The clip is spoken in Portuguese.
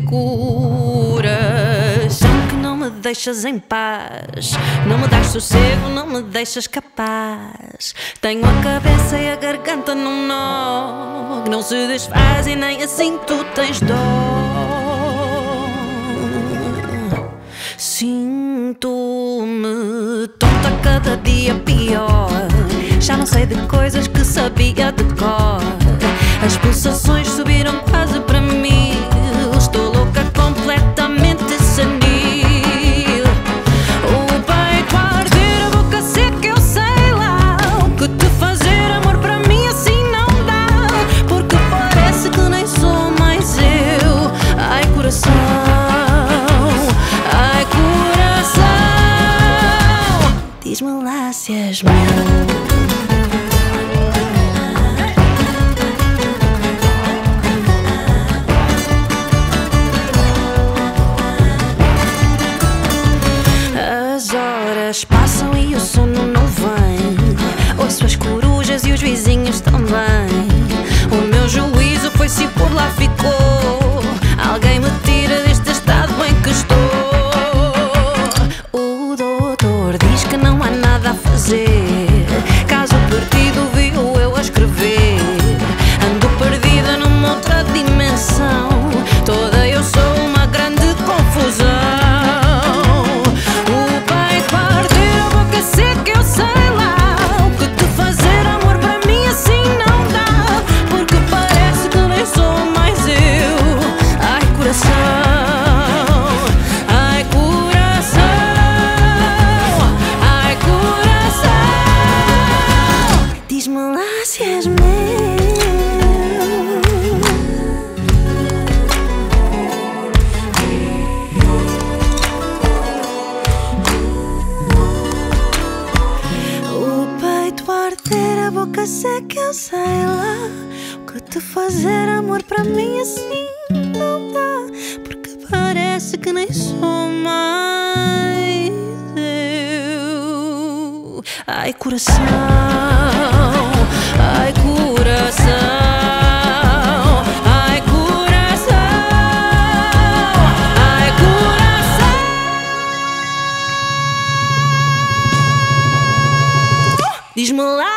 coração que não me deixas em paz. Não me dás sossego, não me deixas capaz. Tenho a cabeça e a garganta num nó que não se desfaz e nem assim tu tens dó. Sinto-me tonta cada dia pior. Já não sei de coisas que Meu. As horas passam e o sono não vem. Ouço as corujas e os vizinhos também. O meu juízo foi se por lá ficou. Thursday. O peito a boca seca, eu sei lá. O que te fazer amor para mim assim não dá. Porque parece que nem sou mais eu. Ai, coração. Diz-me lá